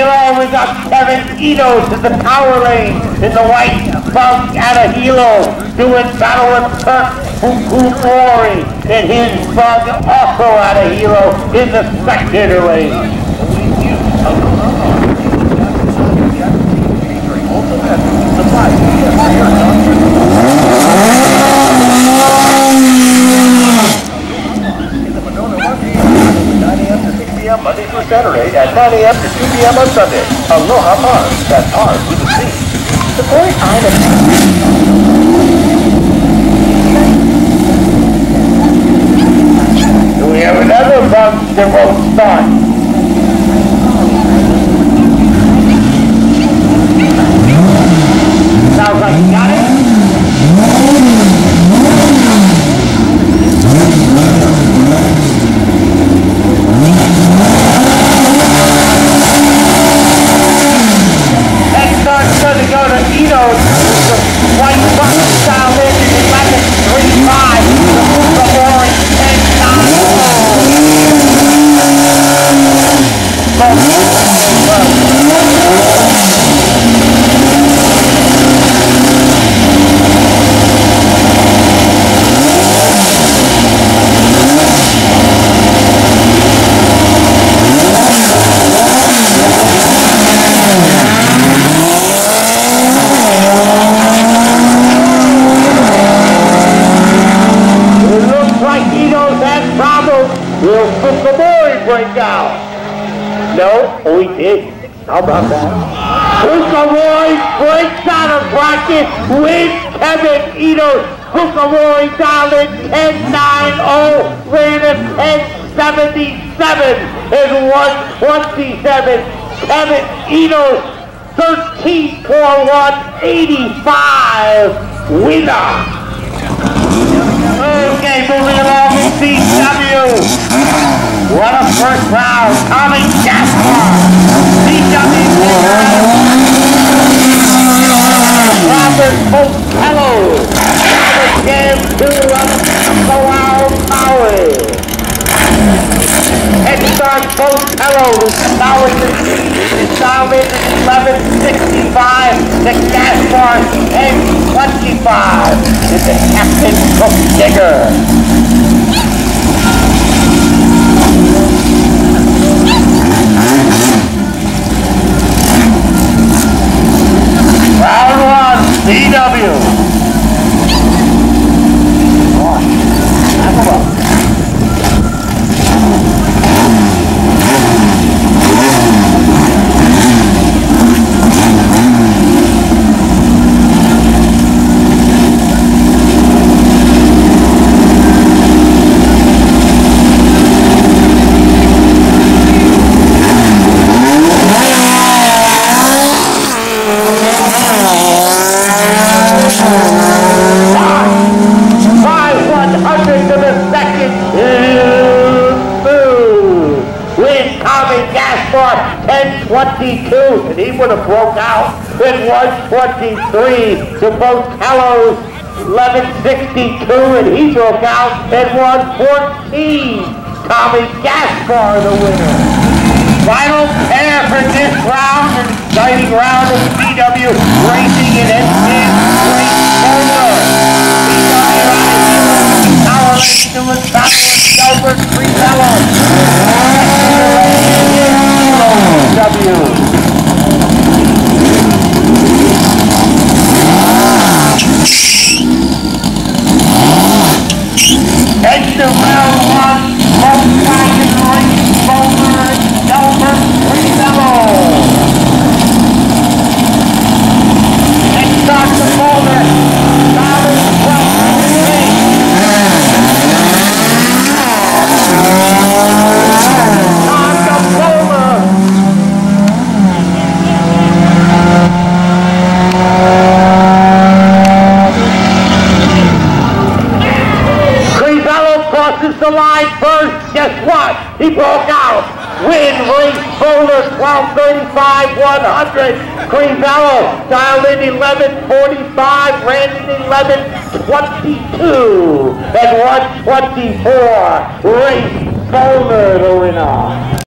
Along, we got Kevin Enos in the power lane in the white bunk at a Hilo doing battle with Kirk Fukumori in his bug also at a Hilo in the spectator lane. Monday through Saturday at 9 a.m. to 2 p.m. on Sunday. Aloha Farms, that's ours with a C. Support Island. Do Fukamori? No, oh he did. How about that? Fukamori breaks out of bracket with Kevin Enos. Fukamori dialed in 10-9-0, rated 1077 and 127. Kevin Enos 13 85 winner. Okay, moving along in CW. What a first round. Tommy Gaspar. Winner. Robert Botello. Robert Jam 2 of Corral Maui. Head start Botello. Now it's down in 1165 to Gaspar 1025 is the Captain Cook Digger. Round one, CW. Five one hundredths of a second. Move. With Tommy Gaspar, 1022, and he would have broke out in 123 to both Kello's 1162, and he broke out in 114. Tommy Gaspar the winner. Final pair for this round, an exciting round of CW racing in NCAA Great Boulder. Power to the top of Delbert W. Enter round Volkswagen Race Boulder, Delbert Freebello. Next start the Boulder, Solid 12 on the Boulder. Crivello crosses line first. Guess what? He broke out. Win race Boulder 1235 100. Crivello dialed in 1145, ran in 1122 and 124. Race Boulder the winner.